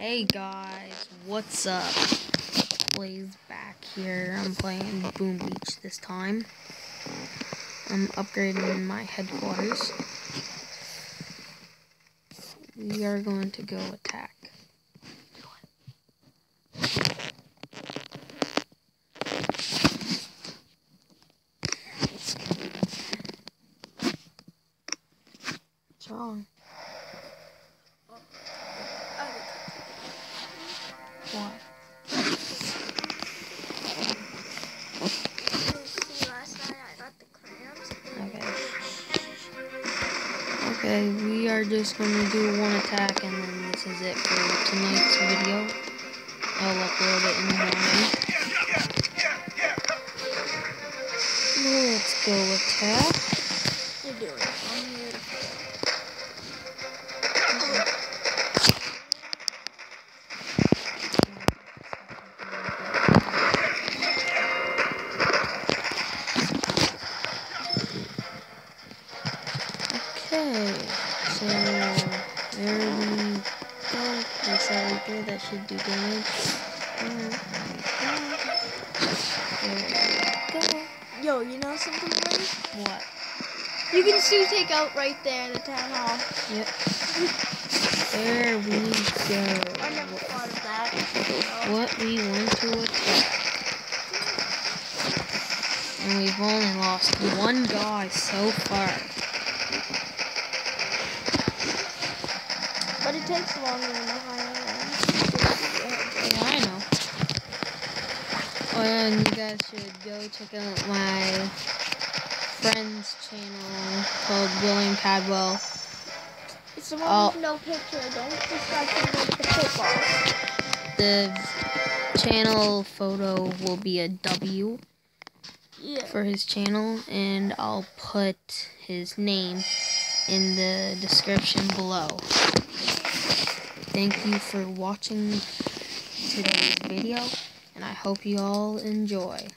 Hey guys, what's up? Blaze back here. I'm playing Boom Beach this time. I'm upgrading my headquarters. We are going to go attack. What's wrong? Okay, we are just gonna do one attack and then this is it for tonight's video. I'll upload it in the morning. Let's go attack. You're doing Okay, so there we go. Place that right there. That should do damage. There we go. Yo, you know something, buddy? What? You can still take out right there in the town hall. Yep. There we go. I never thought of that. What we want to attack. And we've only lost one guy so far. But it takes longer in the higher end. Yeah, I know. Oh, and you guys should go check out my friend's channel called William Cadwell. It's the one Oh. with no picture. Don't describe it the football. The channel photo will be a W Yeah. for his channel, and I'll put his name in the description below. Thank you for watching today's video, and I hope you all enjoy.